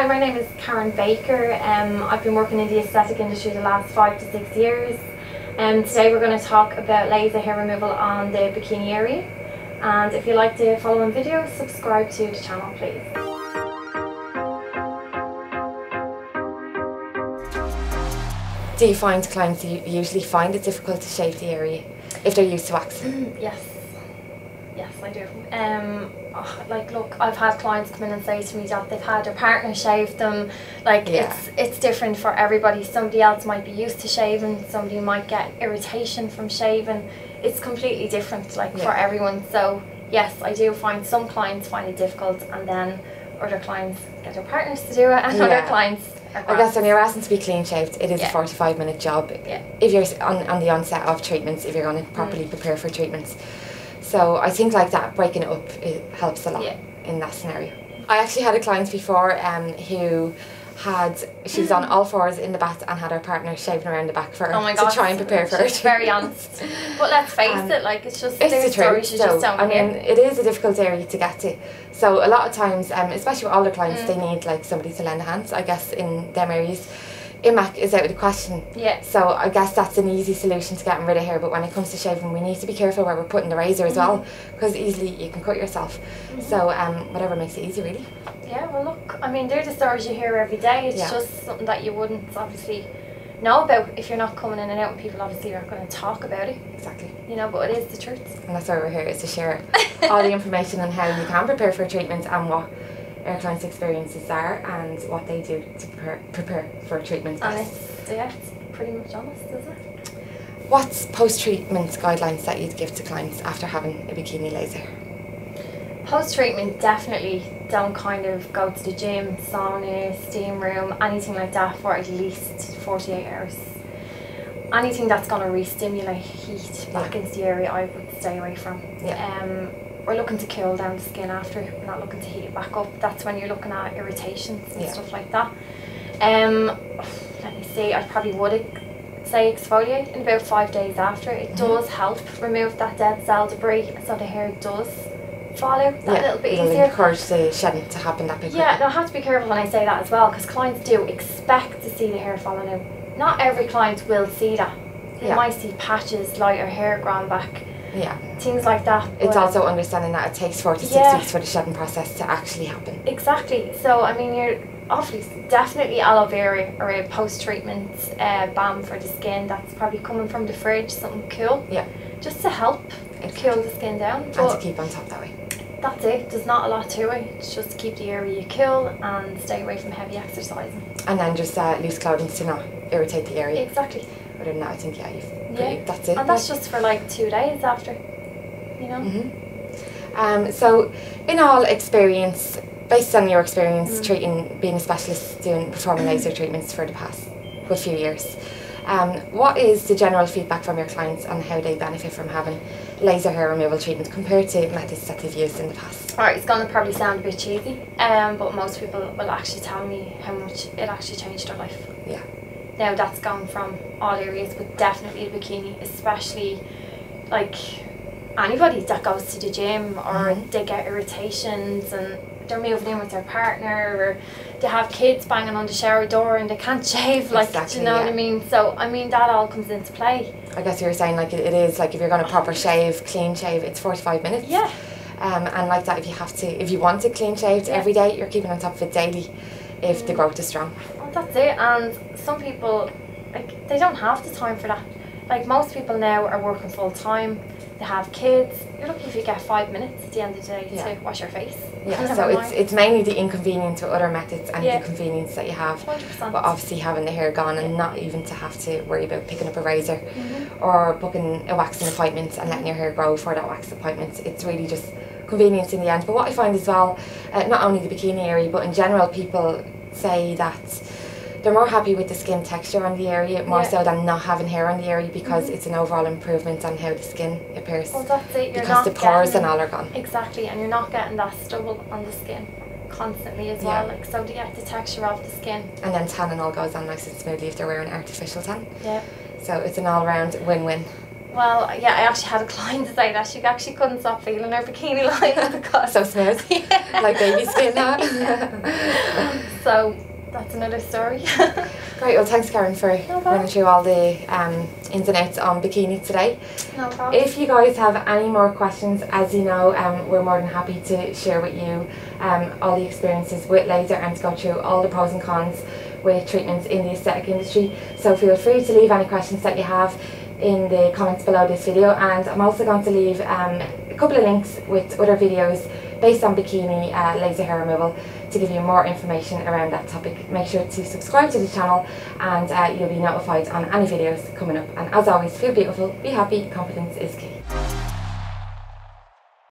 Hi, my name is Karen Baker. Um, I've been working in the aesthetic industry the last five to six years. And um, today we're going to talk about laser hair removal on the bikini area. And if you like the following video, subscribe to the channel please. Do you find clients usually find it difficult to shave the area if they're used to waxing? yes. Yes, I do. Um, oh, like, look, I've had clients come in and say to me that they've had their partner shave them. Like, yeah. it's it's different for everybody. Somebody else might be used to shaving. Somebody might get irritation from shaving. It's completely different, like yeah. for everyone. So yes, I do find some clients find it difficult, and then other clients get their partners to do it, and yeah. other clients. I guess when you're asking to be clean shaved, it is a 45 minute job. Yeah. If you're on, on the onset of treatments, if you're going to properly mm. prepare for treatments. So I think like that, breaking it up, it helps a lot yeah. in that scenario. I actually had a client before um, who had she was on all fours in the bath and had her partner shaving around the back for her oh my God, to try and prepare for her. Very honest, but let's face um, it, like it's just it's the truth. So, I mean, it is a difficult area to get to. So a lot of times, um, especially with older clients, mm. they need like somebody to lend a hand. I guess in them areas IMAC is out of the question. Yeah. So I guess that's an easy solution to getting rid of hair. But when it comes to shaving, we need to be careful where we're putting the razor as mm-hmm. well, because easily you can cut yourself. Mm-hmm. So um, whatever makes it easy, really. Yeah. Well, look. I mean, they're the stories you hear every day. It's yeah. just something that you wouldn't obviously know about if you're not coming in and out, and people obviously aren't going to talk about it. Exactly. You know, but it is the truth. And that's why we're here is to share all the information on how you can prepare for treatment and what our clients' experiences are and what they do to prepare, prepare for treatment. And it's, yeah, it's pretty much honest, isn't it? What's post-treatment guidelines that you'd give to clients after having a bikini laser? Post-treatment, definitely don't kind of go to the gym, sauna, steam room, anything like that for at least 48 hours. Anything that's going to re-stimulate heat back into the area, I would stay away from. Yeah. Um, we're looking to cool down the skin after, we're not looking to heat it back up. That's when you're looking at irritations and yeah. stuff like that. Um, let me see, I probably would say exfoliate in about five days after. It mm -hmm. does help remove that dead cell debris so the hair does fall out that yeah, little bit easier. encourage the shedding to happen that bit Yeah, no, I have to be careful when I say that as well because clients do expect to see the hair falling out. Not every client will see that. They yeah. might see patches, lighter hair growing back yeah. Things like that. It's also understanding that it takes four to six yeah. weeks for the shedding process to actually happen. Exactly. So, I mean, you're obviously definitely aloe vera or a post treatment uh, balm for the skin that's probably coming from the fridge, something cool. Yeah. Just to help exactly. cool the skin down. And to keep on top that way. That's it. There's not a lot to it. It's just to keep the area you cool and stay away from heavy exercising. And then just uh, loose clothing to not irritate the area. Exactly. Other than that, I think yeah, you've yeah. that's it. And that's just for like two days after, you know. Mm-hmm. Um, so, in all experience, based on your experience mm. treating, being a specialist doing performing laser treatments for the past a few years, um, what is the general feedback from your clients on how they benefit from having laser hair removal treatment compared to methods that they've used in the past? Alright, it's going to probably sound a bit cheesy, um, but most people will actually tell me how much it actually changed their life. Yeah. Now that's gone from all areas, but definitely the bikini, especially like anybody that goes to the gym or mm-hmm. they get irritations and they're moving in with their partner or they have kids banging on the shower door and they can't shave like exactly, you know yeah. what I mean so I mean that all comes into play I guess you were saying like it, it is like if you're going to proper shave clean shave it's 45 minutes yeah um, and like that if you have to if you want to clean shaved yeah. every day you're keeping on top of it daily if mm. the growth is strong that's it. And some people, like, they don't have the time for that. Like most people now are working full time. They have kids. You're lucky if you get five minutes at the end of the day yeah. to wash your face. Yeah, so it's it's mainly the inconvenience with other methods and yeah. the convenience that you have. 100%. But obviously having the hair gone and not even to have to worry about picking up a razor mm-hmm. or booking a waxing appointment and letting your hair grow for that wax appointment. It's really just convenience in the end. But what I find as well, uh, not only the bikini area, but in general, people say that they're more happy with the skin texture on the area more yeah. so than not having hair on the area because mm-hmm. it's an overall improvement on how the skin appears. Well, that's it. You're because the pores and all are gone. Exactly, and you're not getting that stubble on the skin constantly as well. Yeah. Like so, to get the texture of the skin. And then tan and all goes on nice and smoothly if they're wearing artificial tan. Yeah. So it's an all-round win-win. Well, yeah, I actually had a client say that she actually couldn't stop feeling her bikini line because So smooth, like baby skin. That. So that's another story. Great. Well, thanks, Karen, for problem. running through all the um, ins and outs on bikini today. no problem. If you guys have any more questions, as you know, um, we're more than happy to share with you um, all the experiences with laser and to go through all the pros and cons with treatments in the aesthetic industry. So feel free to leave any questions that you have in the comments below this video and I'm also going to leave um, a couple of links with other videos based on bikini uh, laser hair removal to give you more information around that topic. Make sure to subscribe to the channel and uh, you'll be notified on any videos coming up. And as always, feel beautiful, be happy, confidence is key.